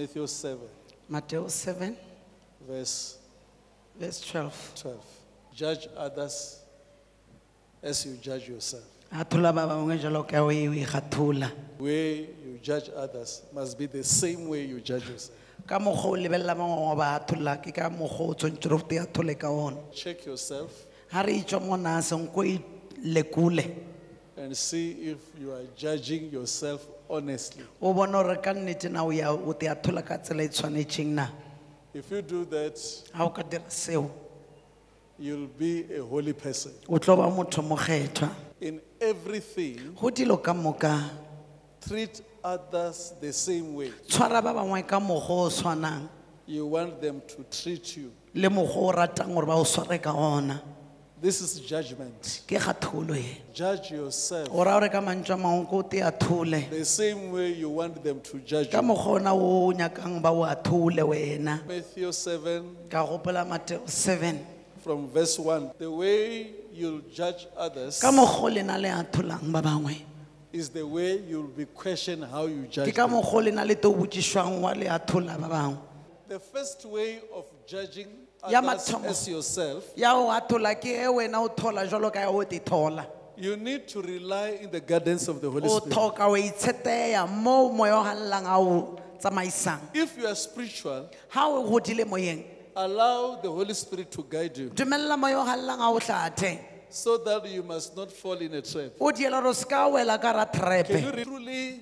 Matthew 7, Matthew 7, verse verse 12. 12. Judge others as you judge yourself. Hatula ba bangwe jwalo ka o e o ikgathola. Way you judge others must be the same way you judge yourself. Ka mokgwa o lebella ba bangwe ba hathola ke ka mokgwa o tshwanetse re te hathole ka ona. Check yourself and see if you are judging yourself honestly. O bona hore ka nnete na o ya o te hathola ka tsela e tshwanetseng na. If you do that, Ha o ka dira seo, you'll be a holy person. o tlo ba motho mokgethwa. In everything, Go dilo ka moka. treat others the same way. Tshwara ba bangwe ka mokgwa o tshwanang You want them to treat you. le mokgwa o ratang hore ba o sware ka ona. This is judgment. Ke kgatholo e. Judge yourself O ra hore ka mantswe a mangwe ko o te athole. the same way you want them to judge ka you. mokgwa ona o nyakang ba o athole wena Matthew 7, ka gopola mateo 7 from verse 1. The way you'll judge others ka mokgwa o lena le atholang ba bangwe is the way you'll be questioned how you ke judge ka them. mokgwa o lena le to botsišwang wa le athola ba bangwe The first way of judging ya mathomo. ya o a thola ke e wena o thola jalo ka o te thola. You need to rely in the guidance of the Holy Spirit. If you are spiritual, allow the Holy Spirit to guide you so that you must not fall in a trap. Can you truly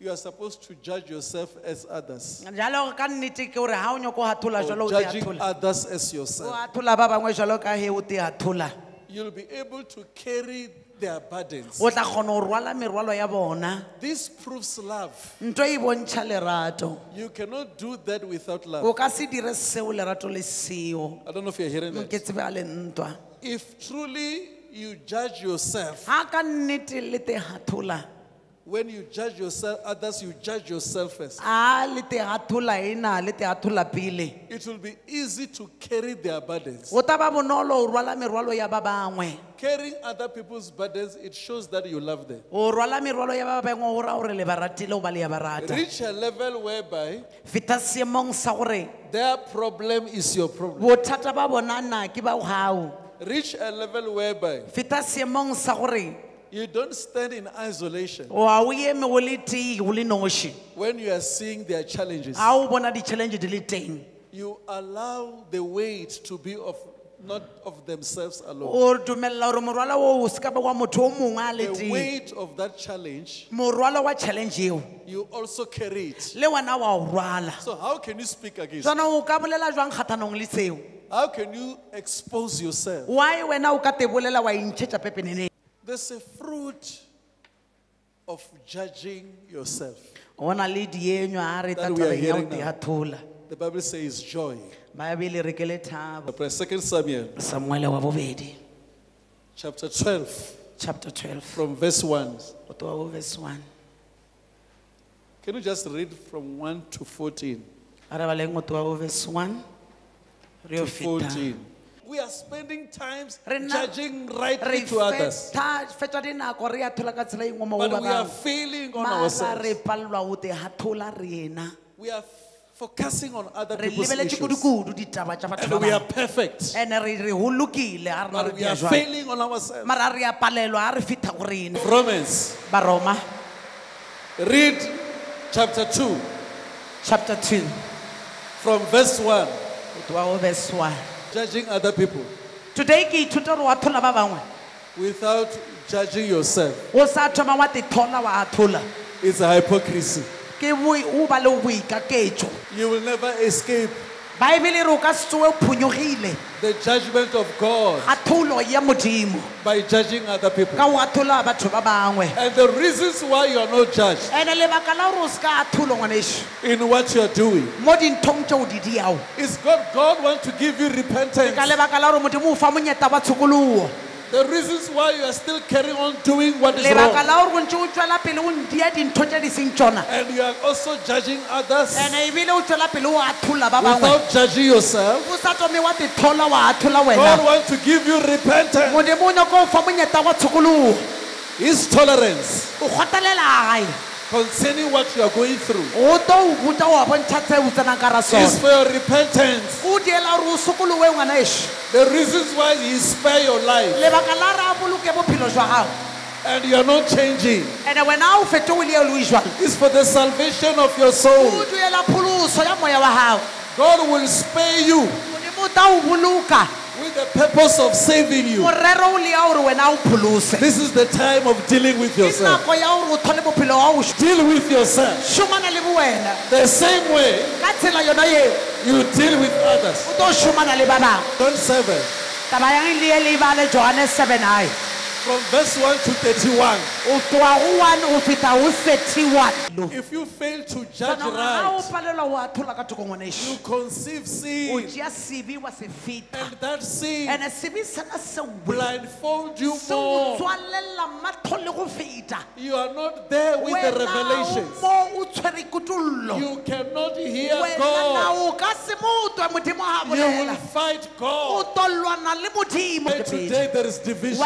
you are supposed to judge yourself as others, jalo ka nnete ke gore ga o nyako hathola jalo o or te judging others as o yourself. athola ba bangwe jalo ka he o te athola You'll be able to carry their burdens. o tla kgona go rwala merwalo ya bona This proves love. ntho e bontšha lerato You cannot do that without o love. ka se dire seo lerato le seo I don't know if you're hearing ke that. tsebe a le ntwa If truly you judge yourself, ga ka nnete le te hathola when you judge yourself, others, you judge yourself first. a le te hathola ena le te hathola pele It will be easy to carry their burdens. o taba bonolo o rwala merwalo ya ba bangwe Carrying other people's burdens, it shows that you love them. o rwala merwalo ya ba bangwe o ra gore le ba ratile o ba le ya ba rata Reach a level whereby feta seemong sa gore their problem is your problem. bothata ba ke ba gao Reach a level whereby feta seemong sa gore you don't stand in isolation wa o eme o le tee o le noši when you are seeing their challenges. a o bona di-challenge di le teng You allow the weight to be of not of themselves alone. The weight of that challenge, morwalo wa challenge eo you also carry it. le wena wa o rwala So how can you speak against? jaanong o ka bolela jwang kgathanong le seo How can you expose yourself? There's a fruit of judging yourself. go le dienywa a re That we are tatabeng ya o hearing now. The Bible says joy. baebele re ke le thabo Second Samuel samuele wa bobedi chapter 12 chapter 12 from verse 1. go toa go verse 1 Can you just read from 1 to 14? a re baleng go toa go verse 1 re yo To feta 14. We are spending times judging rightly to others, feta fetša dinako re athola ka tsela nngwe mo go but we are failing on ourselves. re palelwa o te hathola rena. We are focusing on other people's issues, kudu-kudu ditaba tša batho and we are perfect, ande re re go lokile ga rena re but we are failing on ourselves. mara re a palelwa ga re feta go rena. Romans, baroma read chapter 2 chapter 2 from verse 1, go toa go verse 1 judging other people today ke ithuta gore wa thola ba bangwe without judging yourself. o sa thoma wa te wa athola It's a hypocrisy. ke o ba le boikaketso You will never escape baebele re o ka se tsoe o phonyogile the judgment of God ya modimo by judging other people. ka o athola batho ba bangwe And the reasons why you are not judged ande lebaka la gore o se ka atholo ngwanešo in what you are doing mo dinthong tšeo di diao is God. God wants to give you ka repentance. lebaka la gore modimo o fa monyeta wa tshokologo The reasons why you are still carrying on doing what is lebaka wrong. la gore o ntse o tswela pele o ndia dintho tse di seng tsona. And you are also judging others. Ande ebile o tswela pele o athola ba bangwe. Without judging yourself. o sa tome wa te thola wa athola God wena wants to give you repentance. modimo o nyaka o fa monyeta wa tshokologo His tolerance. O concerning what you are going through. o to o buta wa bontsha tse o tsenang ka ra It's sona. for your repentance. o diela gore o sokolowe ngwana ešo The reasons why He spare your life. Lebaka la re a boloke bophelo jwa gago and you are not changing. And-e wena o fetogile eo le o is for the salvation of your o soul. duela pholoso ya moya wa gago God will spare you. Modimo o ta o boloka with the purpose of saving you. morero o le ya gore wena o pholose This is the time of dealing with yourself. nako ya gore o thole bophelo wa go Deal with yourself. The same way ka tsela yona eo you deal with others. o tlo šomana le ba bangwe John 7, taba yang le le bale johane 7 ai from verse 1 to 31. o tloa go 1 go feta go 31 If you fail to judge o right, palelwa o athola ka thoko ngwaneso you conceive o sin, tšea sebe wa se feta and that sin and-e sebe sena se blindfold you more. tswalela matho le go feta You are not there with the revelations. mo o tshwere kutullo You cannot hear God. o ka se motwe modimo ga You will fight o God. le modimo But today there is division.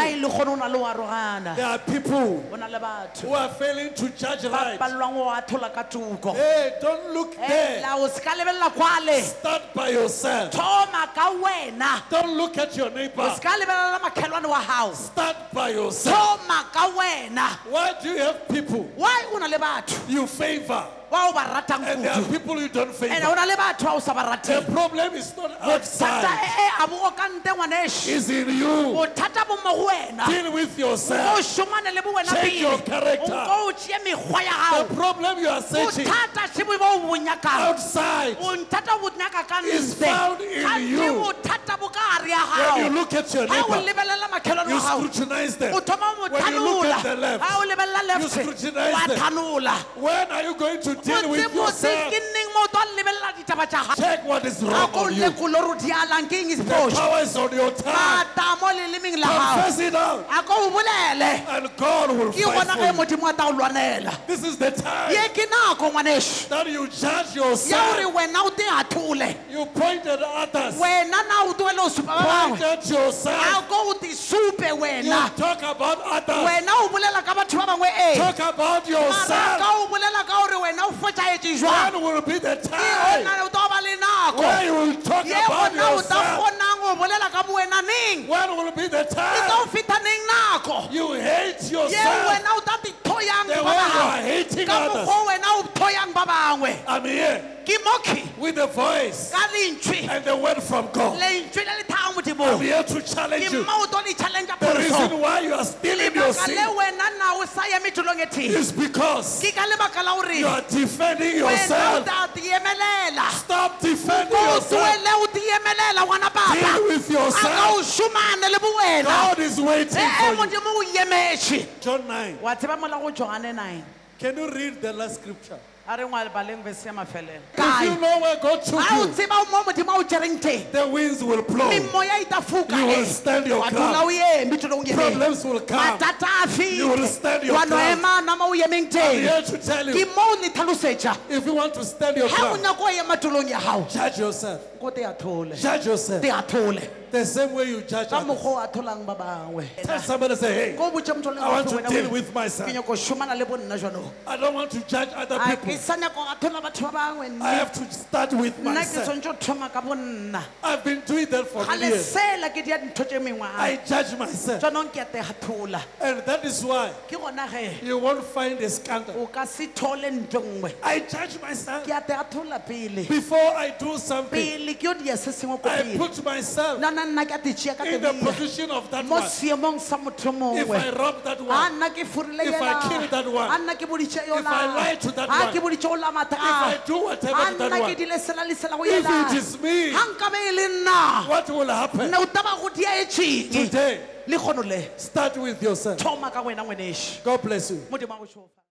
Le kgone o na le wa rogana There are people o na le batho who are failing to judge right. palelwang go athola ka toko Hey, don't look eh, there. ela o se ka lebelela kwale Start by yourself. Don't look at your neighbor. se ka lebelela makhelwane wa gago Start by yourself. Why do you have people why o na le batho you favor ba ratang and there are kudu people you don't favor? na le batho ba o sa ba The rateng problem is not bothata outside, e a bo ngwaneso it's in you. bothata bo mo go wena Deal with o yourself. šomane le bo wena pele your character. o nko o tšee mekgwa ya The gago problem you are searching bothata se bo bo o bo nyakang outside, bo nyaka ka Is ntle found in you. bothata bo ka gare ya when you gago look at your ga o neighbor, lebelela makhelwane you wa gago scrutinize them. o thoma o mo When you look at the left, ga o lebelela you left scrutinize wa them. thanola When are you going to deal with yourself? ke nneng mo o tlo lebelela ditaba tša gago Check what is wrong on you. lekolo gore dialang ke eng The power is on your tongue. ata mo lelemeng la gago Confess it out, a ko o bolele and God will fight for you. modimo a ta o lwanela This is the time ye ke nako ngwaneso that you judge yourself. wena o te athole You point at others. wena na o tloele o supa Point at yourself. O te supe You wena talk about others. wena o bolela ka batho ba bangwe ee Talk about yourself. ka o bolela ka gore wena o fotsaetse jwang will be the time o ba le nako where you will talk ye about gona o ta yourself? kgonang go bolela ka bo wena neng When will be the time nako you hate ye yourself? wena o ta dithoyang The ba way you are bangwe hating ka others. mokgwa wena o thoyang ba bangwe I'm here ke moki with the voice ka lentswe and the word from God. lentswe le le thang I'm here to challenge you. mma o tlo le challenge The reason why you are still in your sin wena na o sa eme tholong theng is because ke ka lebaka la gore you are defending yourself. ta te emelela Stop defending yourself. tloele o te emelela ngwana papa Deal with yourself. o šomane le bo wena God is waiting ee eh, for you. modimo o emetse John 9. wa tseba mola go johane 9 Can you read the last scripture? A re ngwa baleng ya mafelelo If you know where God took ga you, tseba mo modimo a o tšereng teng the winds will blow. memoya e ta You will stand your ground. o eme tulong eme Problems will come. matata a You will stand fete your wa no ground. ema nama o emeng I'm teng here to tell ke you, mo le tlhalosetša if you want to stand your ga o ground, nyako o ema tulong ya gago judge yourself. ko te athole Judge yourself. te athole The same way you judge ka others. mokgwa o atholang ba bangwe Tell somebody, say, hey, ko botse motho le I want to deal wena. with ke myself. nyako šomana le bonna jwanong I don't want to judge other a ke people. Sa nyako go athola batho ba bangwe I have to start with myself. swantse o thoma ka bonna I've been doing that for years. lesela ke dia dintho tše mengwe I judge myself. jwanong ke a te gathola And that is why ke gona ge you won't find a scandal. o ka se thole ntho nngwe I judge myself ke a te gathola pele before I do something. pele ke yo dia se sengwe ko I put myself nana nna ke a te tšea ka in the position of that one. seemong sa motho If I rob that one, nna ke furile If I kill that one, a nna ke if I lie to that one, ke boditše o lamatha if I do whatever a to that nna one, ke di lesela lesela go if yela it is me, ga nkabe e le nna what will happen? nne o taba go diaetseng Today, le kgono le. start with yourself. thoma ka wena ngwenešo God bless you. modimo a go tšhofa